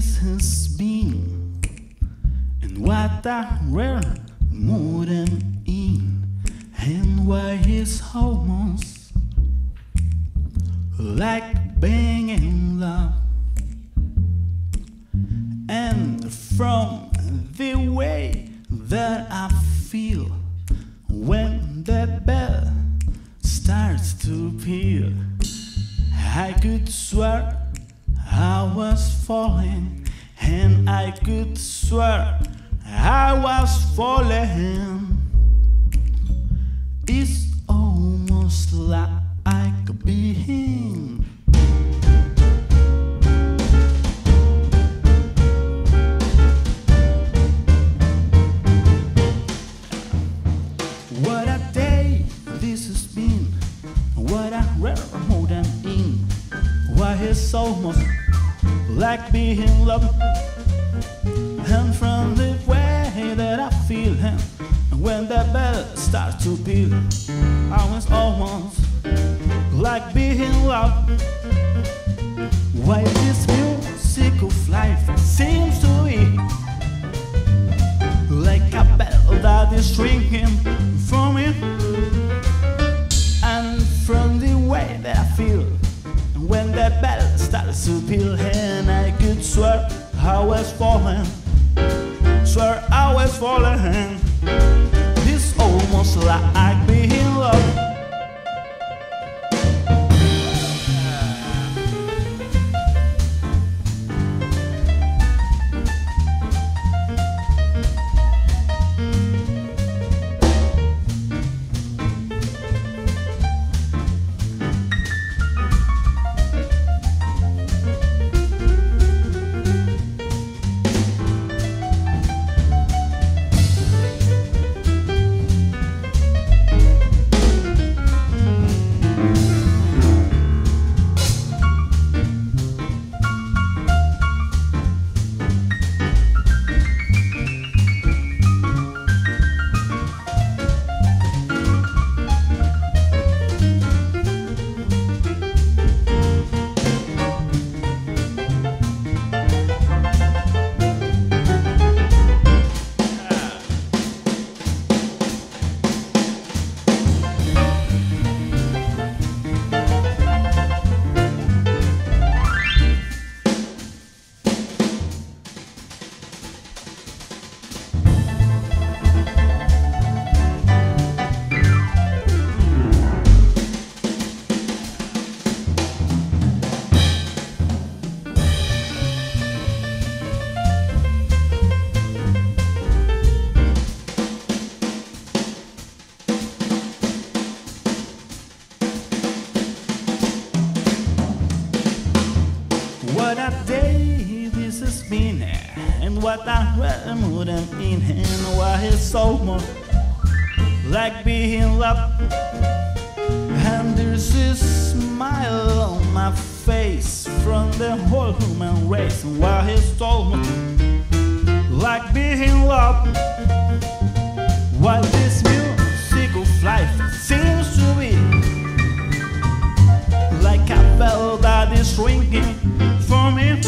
This has been, and what I rare more than in and why it's almost like being in love. And from the way that I feel when the bell starts to peal I could swear I was falling and I could swear I was falling. It's almost like being. What a day this has been. What a rare than in. Why it's almost like being in love. And from the way that I feel him, when that bell starts to peal, I was almost like being in love. Why this music of life seems to be like a bell that is ringing I was falling Swear I was falling This almost like and what a realm in and why it's almost like being in love. And there's a smile on my face from the whole human race, and why it's almost like being in love. While this music of life seems to be like a bell that is ringing for me.